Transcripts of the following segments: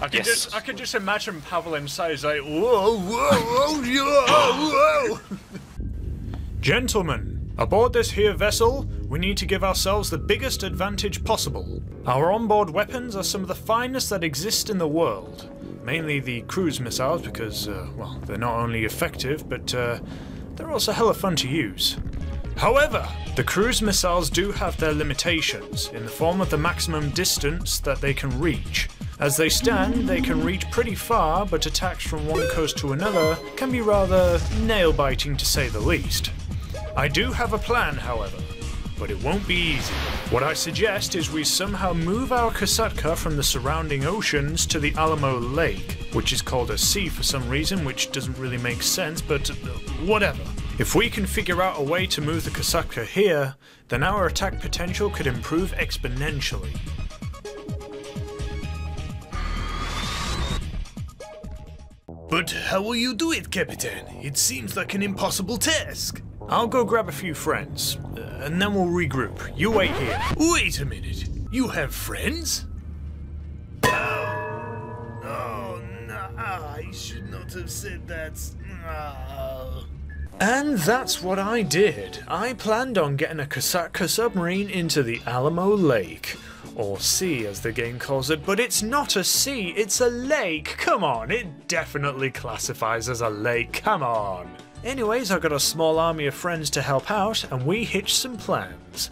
I could Yes. just I could just imagine Pavel inside is like whoa whoa whoa whoa whoa. Gentlemen, aboard this here vessel, we need to give ourselves the biggest advantage possible. Our onboard weapons are some of the finest that exist in the world. Mainly the cruise missiles because, uh, well, they're not only effective, but uh, they're also hella fun to use. However, the cruise missiles do have their limitations in the form of the maximum distance that they can reach. As they stand, they can reach pretty far, but attacks from one coast to another can be rather nail biting to say the least. I do have a plan, however, but it won't be easy. What I suggest is we somehow move our Kosatka from the surrounding oceans to the Alamo Lake, which is called a sea for some reason, which doesn't really make sense, but uh, whatever. If we can figure out a way to move the Kosatka here, then our attack potential could improve exponentially. But how will you do it, Capitan? It seems like an impossible task. I'll go grab a few friends, uh, and then we'll regroup. You wait here. Wait a minute. You have friends? Oh, no, I should not have said that. Oh. And that's what I did. I planned on getting a Kosatka submarine into the Alamo Lake. Or sea, as the game calls it, but it's not a sea, it's a lake. Come on, it definitely classifies as a lake. Come on. Anyways, I got a small army of friends to help out, and we hitched some plans.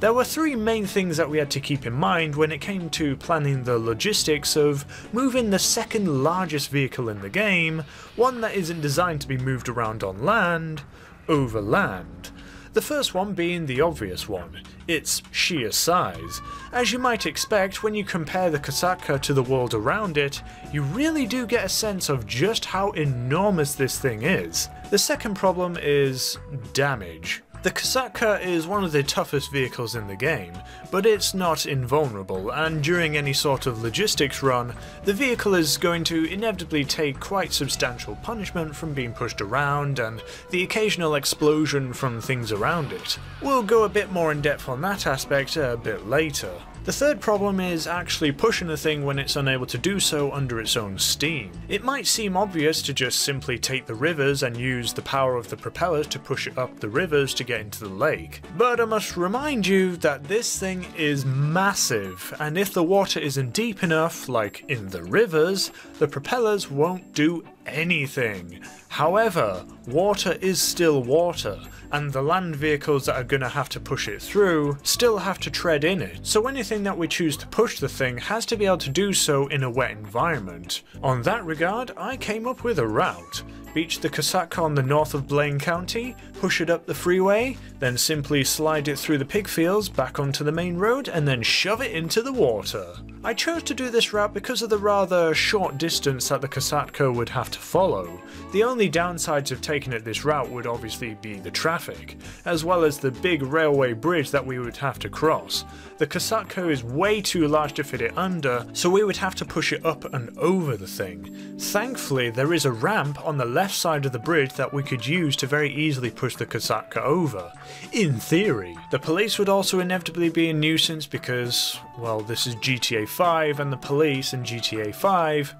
There were three main things that we had to keep in mind when it came to planning the logistics of moving the second largest vehicle in the game, one that isn't designed to be moved around on land, over land. The first one being the obvious one, its sheer size. As you might expect, when you compare the Kosatka to the world around it, you really do get a sense of just how enormous this thing is. The second problem is damage. The Kosatka is one of the toughest vehicles in the game, but it's not invulnerable, and during any sort of logistics run, the vehicle is going to inevitably take quite substantial punishment from being pushed around and the occasional explosion from things around it. We'll go a bit more in depth on that aspect a bit later. The third problem is actually pushing the thing when it's unable to do so under its own steam. It might seem obvious to just simply take the rivers and use the power of the propellers to push it up the rivers to get into the lake, but I must remind you that this thing is massive, and if the water isn't deep enough, like in the rivers, the propellers won't do anything. However, water is still water, and the land vehicles that are going to have to push it through still have to tread in it. So anything that we choose to push the thing has to be able to do so in a wet environment. On that regard, I came up with a route. Beach the Kosatka on the north of Blaine County, push it up the freeway, then simply slide it through the pig fields back onto the main road, and then shove it into the water. I chose to do this route because of the rather short distance that the Kosatka would have to follow. The only downsides of taking it this route would obviously be the traffic, as well as the big railway bridge that we would have to cross. The Kosatka is way too large to fit it under, so we would have to push it up and over the thing. Thankfully, there is a ramp on the left side of the bridge that we could use to very easily push the Kosatka over. In theory. The police would also inevitably be a nuisance because, well, this is GTA 5 and the police in GTA 5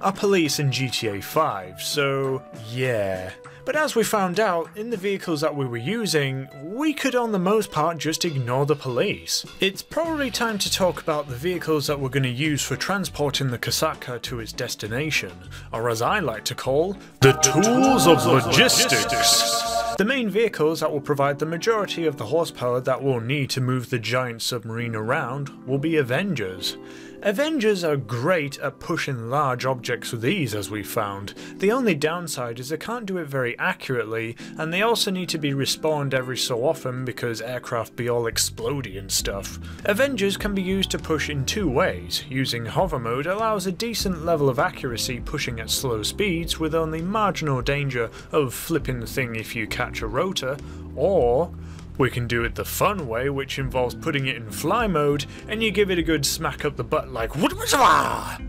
are police in GTA 5, so yeah. But as we found out, in the vehicles that we were using, we could on the most part just ignore the police. It's probably time to talk about the vehicles that we're going to use for transporting the Kosatka to its destination, or as I like to call, the tools of logistics. The main vehicles that will provide the majority of the horsepower that we'll need to move the giant submarine around will be Avengers. Avengers are great at pushing large objects with ease, as we've found. The only downside is they can't do it very accurately, and they also need to be respawned every so often because aircraft be all explodey and stuff. Avengers can be used to push in two ways. Using hover mode allows a decent level of accuracy pushing at slow speeds with only marginal danger of flipping the thing if you catch a rotor, or we can do it the fun way, which involves putting it in fly mode, and you give it a good smack up the butt like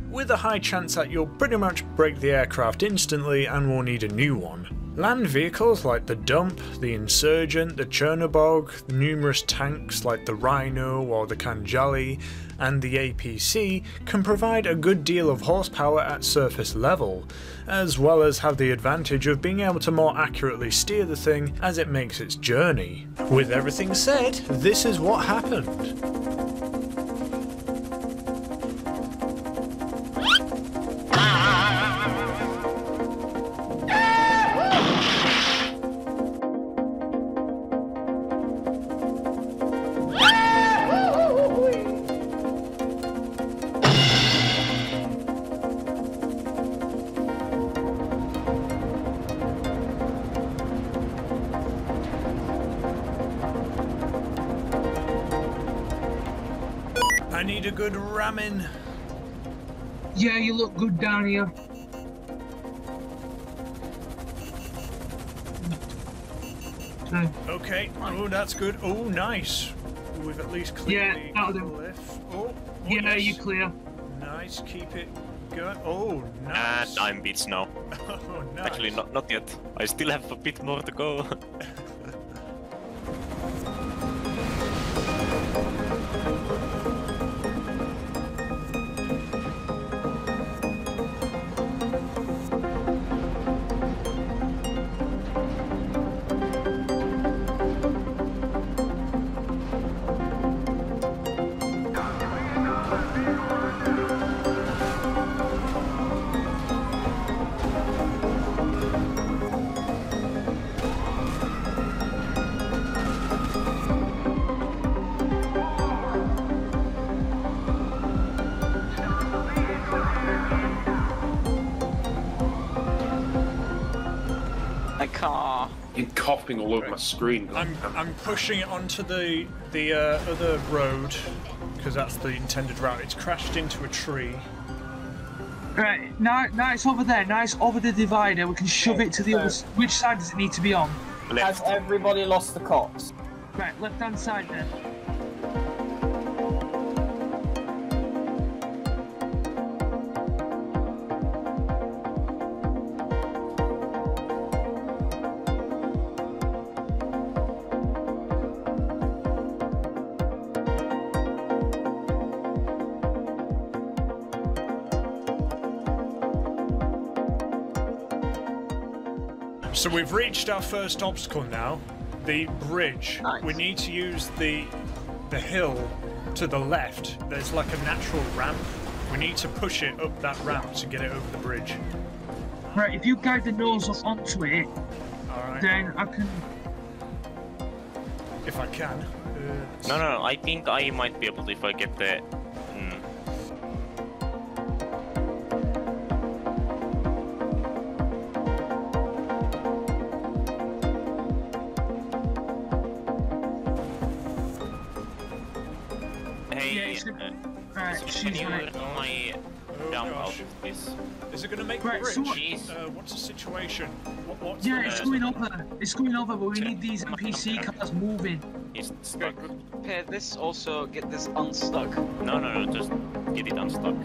with a high chance that you'll pretty much break the aircraft instantly and will need a new one. Land vehicles like the Dump, the Insurgent, the Chernobog, numerous tanks like the Rhino or the Khanjali, and the APC can provide a good deal of horsepower at surface level, as well as have the advantage of being able to more accurately steer the thing as it makes its journey. With everything said, this is what happened. I need a good ramming. Yeah, you look good down here. So, Okay, oh, that's good. Oh, nice. We've at least cleared Yeah, the that'll do. lift. Oh, oh yeah, yes. you clear. Nice, keep it going. Oh, ah, nice. And I'm beats now. Oh, nice. Actually, not not yet. I still have a bit more to go. coughing all over my screen. I'm I'm pushing it onto the the uh, other road because that's the intended route. It's crashed into a tree. Right, now, now it's over there. Now it's over the divider. We can shove it to the other. Which side does it need to be on? Left. Has everybody lost the cops? Right, left hand side then. We've reached our first obstacle now, the bridge. Nice. We need to use the the hill to the left. There's like a natural ramp. We need to push it up that ramp to get it over the bridge. Right, if you guide the nose up onto it, All right. then I can. If I can. Uh, No, no, no. I think I might be able to if I get the. Jump out of this? Is it going to make Right, the so bridge? what- uh, what's the situation? What, what's Yeah, the it's Uh, going over. It's going over, but we check. need these NPC cars moving. It's stuck. Repair this, also get this unstuck. No, no, no. Just get it unstuck.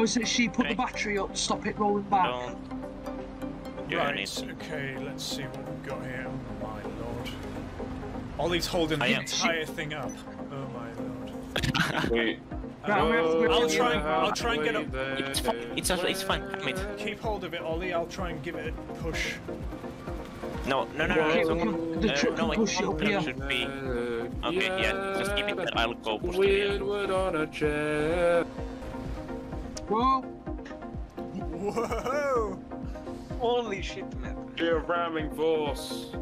Yeah, was it she put the battery up, to stop it rolling back? Don't. Right, need. okay, let's see what we've got here. Oh my lord. Ollie's holding I the am. entire thing up. Oh my lord. Wait. Right, we're- Oh, I'll try and- I'll try and get way up- It's fine. It's also, it's fine. Damn it. Keep hold of it, Ollie. I'll try and give it a push. No, no, no, no. Okay, It's we the Uh, no, it push it up here. should be. Okay, yeah, just keep it there. I'll go push the Weird wheel. on a chair. Whoa! Whoa! Holy shit, man. Be a ramming force.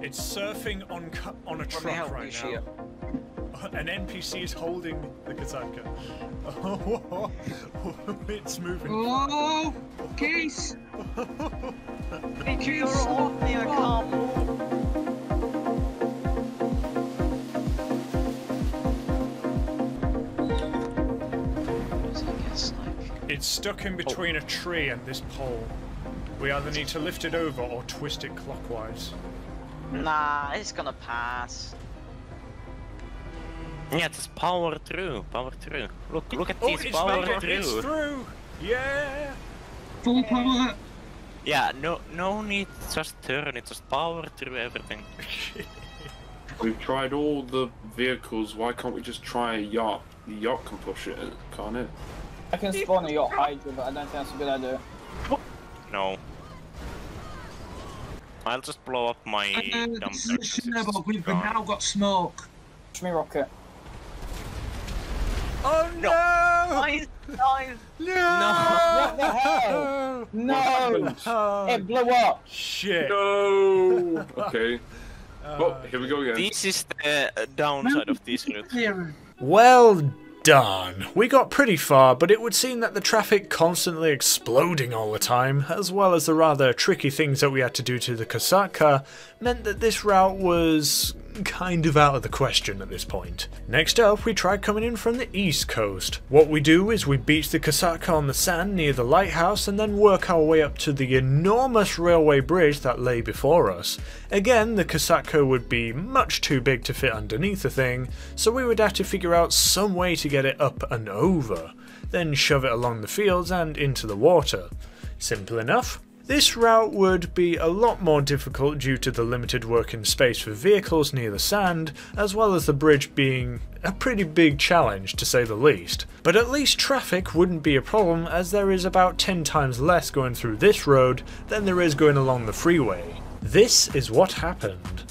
It's surfing on on a Let me truck help right you, now. Shia. An NPC is holding the Kosatka. Oh, it's moving. Oh, case. You're off me, I can't move. It's stuck in oh. between a tree and this pole. We either need to lift it over or twist it clockwise. Nah, it's gonna pass. Yeah, it's power through, power through. Look, look at Oh, these it's power made it! through. It's through! Yeah! Full power. Yeah, no, no need to just turn it, just power through everything. We've tried all the vehicles. Why can't we just try a yacht? The yacht can push it, can't it? I can spawn a yacht hydra, but I don't think that's a good idea. No. I'll just blow up my Uh, dump this is a we've now got smoke. Push me rocket. Oh no! Nice, nice. What the hell? No! It blew up. shit! No. okay. Uh, Oh, here we go again. This is the uh, downside of this route. Clearer. Well done. We got pretty far, but it would seem that the traffic constantly exploding all the time, as well as the rather tricky things that we had to do to the Kosatka, meant that this route was kind of out of the question at this point. Next up, we try coming in from the east coast. What we do is we beach the Kosatka on the sand near the lighthouse and then work our way up to the enormous railway bridge that lay before us. Again, the Kosatka would be much too big to fit underneath the thing, so we would have to figure out some way to get it up and over, then shove it along the fields and into the water. Simple enough. This route would be a lot more difficult due to the limited working space for vehicles near the sand, as well as the bridge being a pretty big challenge to say the least. But at least traffic wouldn't be a problem as there is about 10 times less going through this road than there is going along the freeway. This is what happened.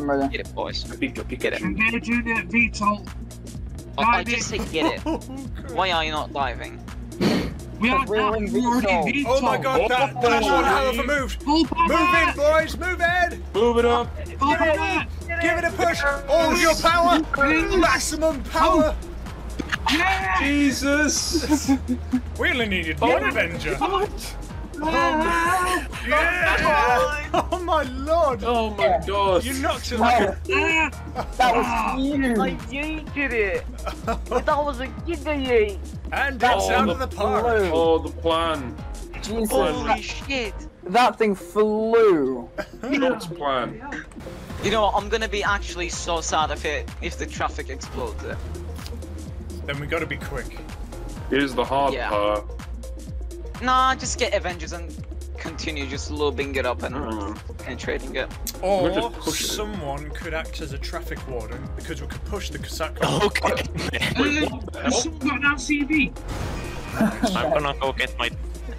I'm ready. Get it, boys. Pick up, pick Get it. Engaging it, VTOL. I, I just say get it. Oh, Why are you not diving? We are we're now already VTOL. VTOL. Oh my god, that, that's one hell of a move! Move in, boys, move in! Move it up. Full power. Give it a push! All your power! Maximum power! Yeah. Jesus. We only needed one Avenger! Ah. Yeah! Oh my lord! Oh my god. You knocked it like a... Ah, that was huge. yeeted it! that was a giga yeet! And That it's Oh, out the of the park! flew. Oh, the plan. Jesus, Holy that, shit! that thing flew. God's plan. You know what, I'm gonna be actually so sad if it if the traffic explodes it. Then we gotta be quick. Here's the hard Yeah. part. Nah, just get Avengers and continue just looping it up and Mm. penetrating it. Or We're just pushing it. someone could act as a traffic warden because we could push the Kosatka. Okay. Has someone got an LCV? I'm gonna go get my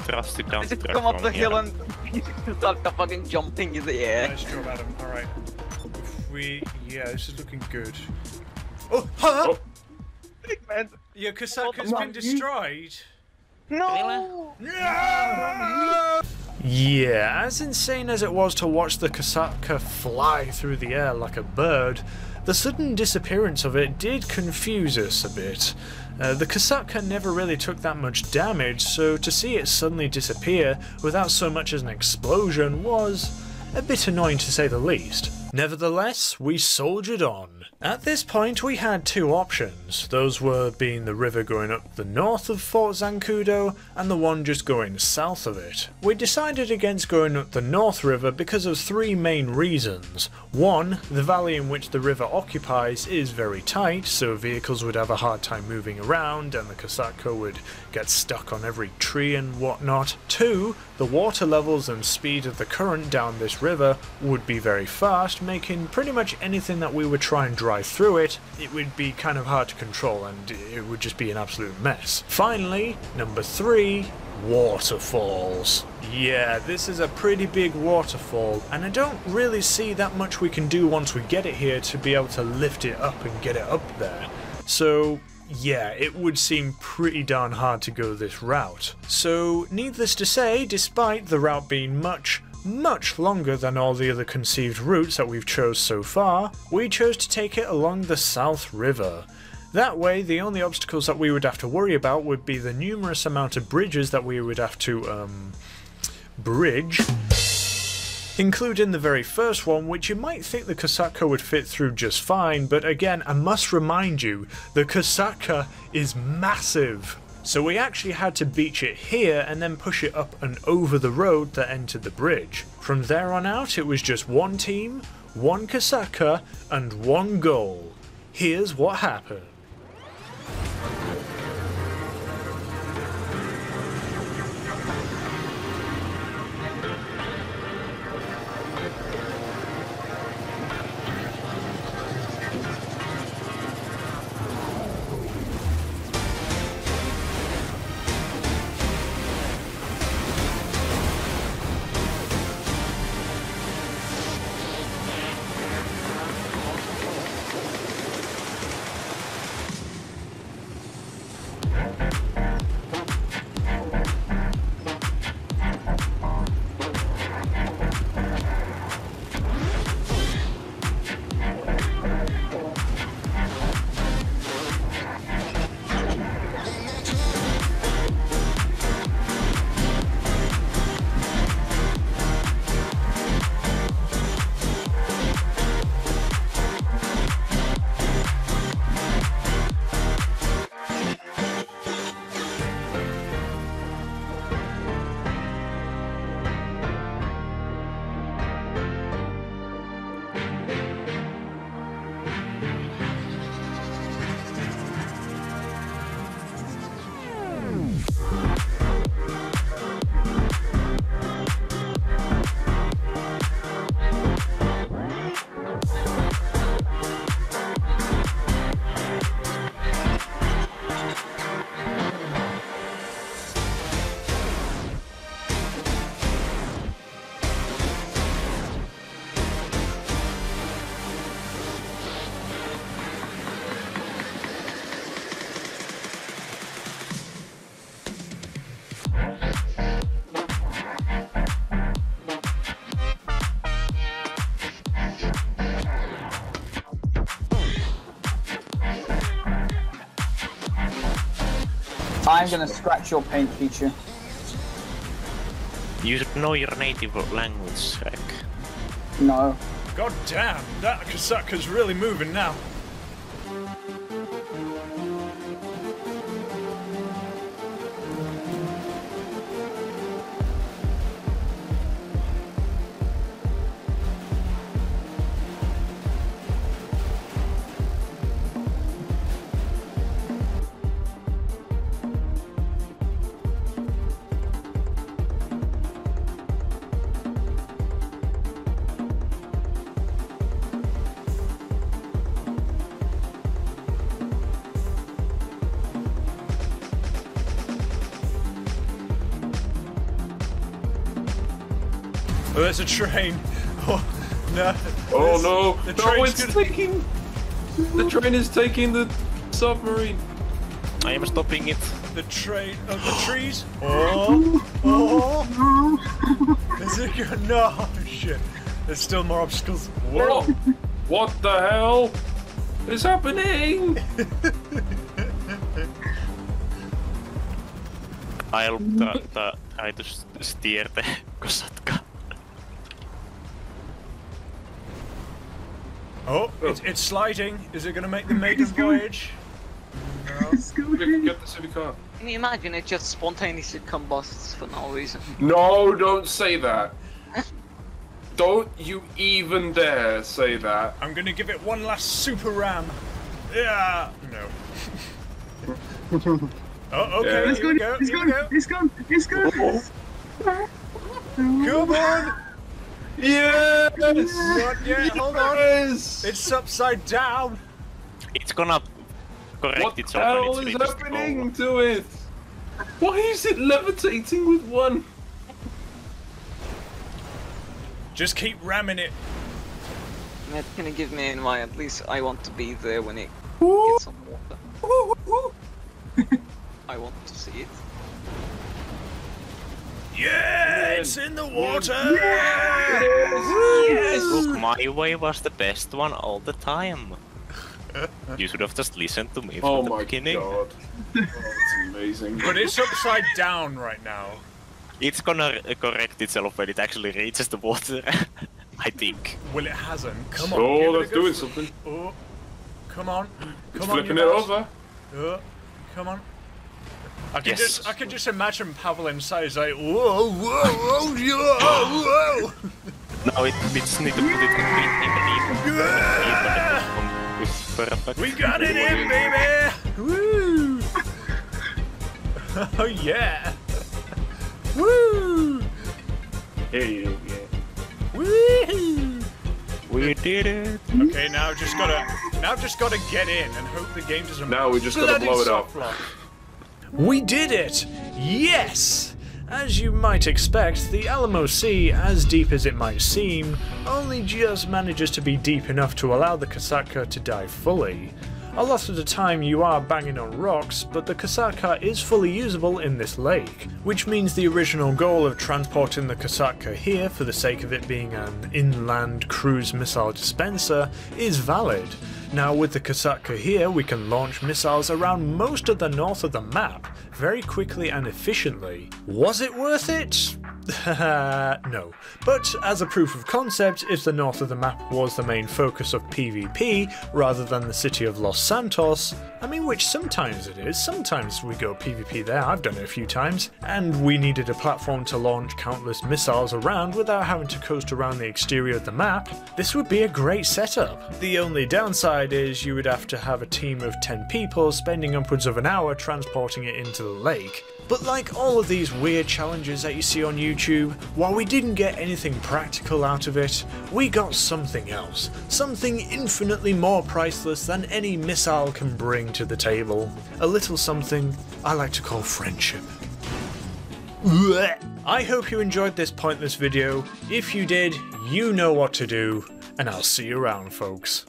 trusty dump Just come up the here. hill and start the fucking jumping in the air. Nice job, Adam. Alright. If we... Yeah, this is looking good. Oh, huh? Oh. Man. Your Kosatka's No, been you- destroyed. No! No! Yeah, as insane as it was to watch the Kosatka fly through the air like a bird, the sudden disappearance of it did confuse us a bit. Uh, the Kosatka never really took that much damage, so to see it suddenly disappear without so much as an explosion was a bit annoying to say the least. Nevertheless, we soldiered on. At this point, we had two options. Those were being the river going up the north of Fort Zancudo and the one just going south of it. We decided against going up the North River because of three main reasons. One, the valley in which the river occupies is very tight, so vehicles would have a hard time moving around and the Kosatka would get stuck on every tree and whatnot. Two, the water levels and speed of the current down this river would be very fast, making pretty much anything that we would try and drive through it, it would be kind of hard to control and it would just be an absolute mess. Finally, number three, waterfalls. Yeah, this is a pretty big waterfall, and I don't really see that much we can do once we get it here to be able to lift it up and get it up there. So, yeah, it would seem pretty darn hard to go this route. So, needless to say, despite the route being much, much longer than all the other conceived routes that we've chose so far, we chose to take it along the South River. That way, the only obstacles that we would have to worry about would be the numerous amount of bridges that we would have to, um, bridge, including the very first one, which you might think the Kosatka would fit through just fine, but again, I must remind you, the Kosatka is massive. So we actually had to beach it here and then push it up and over the road that entered the bridge. From there on out, it was just one team, one Kosatka, and one goal. Here's what happened. I'm gonna scratch your paint, Pichu. You know your native language, Shrek. No. God damn, that Kosatka's really moving now. There's a train. Oh, no. Oh no! The no, it's gonna... taking. The train is taking the submarine. I am stopping it. The train of the trees. Oh, oh. Is it good? No, shit. There's still more obstacles. Whoa. Whoa! What the hell is happening? I'll try, try, try to steer the Kosatka. Oh. oh, it's, it's sliding. Is it going to make the maiden voyage? Let's go Get, ahead. get the civic car. Can you imagine it just spontaneously combusts for no reason? No, don't say that. don't you even dare say that. I'm going to give it one last super ram. Yeah. No. oh, okay. It's here we gone, go. it's here we gone, go. it's gone, it's gone. Come on. Yes! Not yet. Hold on. Yes! It's upside down. It's gonna correct What the itself hell when is it's reached the happening to it? Why is it levitating with one? Just keep ramming it. Matt, can you give me an invite? At least I want to be there when it gets some water. I want to see it. Yeah, it's in the water. Yes! Look, my way was the best one all the time. You should have just listened to me from Oh the my beginning. god. Oh, that's amazing. But it's upside down right now. It's gonna uh, correct itself when it actually reaches the water. I think. Well, it hasn't. Come on. oh, give that's doing something. Oh, come on. It's Come on, flipping it over. Oh, come on. I can Yes. just, I can just imagine Pavel inside. He's like, whoa, whoa, whoa, whoa, whoa. Now it, we just need to put it completely even. Yeah! even. Perfect. We got it in, baby! Woo! Oh yeah! Woo! Here oh, you go. Woo! We did it. Okay, now just gotta, now just gotta get in and hope the game doesn't. Now we just gotta blow it up. We did it! Yes! As you might expect, the Alamo Sea, as deep as it might seem, only just manages to be deep enough to allow the Kosatka to dive fully. A lot of the time you are banging on rocks, but the Kosatka is fully usable in this lake, which means the original goal of transporting the Kosatka here for the sake of it being an inland cruise missile dispenser is valid. Now with the Kosatka here, we can launch missiles around most of the north of the map, very quickly and efficiently. Was it worth it? no. But as a proof of concept, if the north of the map was the main focus of PvP rather than the city of Los Santos, I mean, which sometimes it is, sometimes we go PvP there, I've done it a few times, and we needed a platform to launch countless missiles around without having to coast around the exterior of the map, this would be a great setup. The only downside is you would have to have a team of 10 people spending upwards of an hour transporting it into the lake. But like all of these weird challenges that you see on YouTube, while we didn't get anything practical out of it, we got something else. Something infinitely more priceless than any missile can bring to the table. A little something I like to call friendship. I hope you enjoyed this pointless video. If you did, you know what to do, and I'll see you around, folks.